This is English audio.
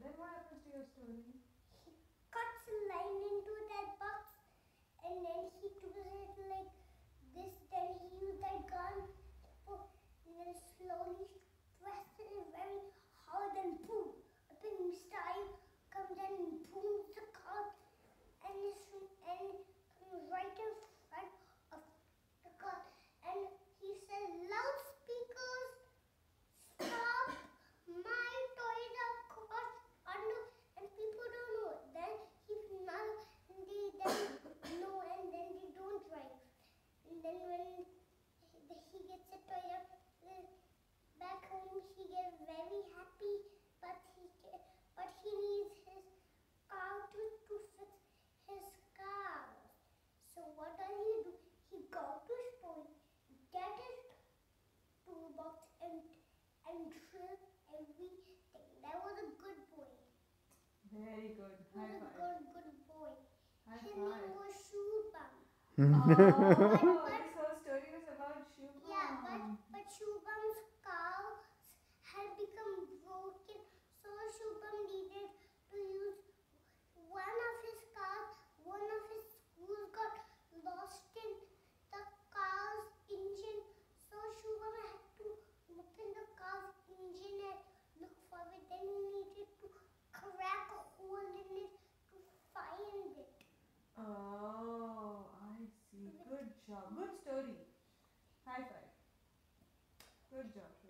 Then what happens to your story? Back home, he gets very happy, but he but he needs his car to, to fix his car. So what does he do? He get and and everything. That was a good boy. Very good. High five. Good, good boy. High five. was Shoe oh, Oh, I see. Good job. Good story. High five. Good job.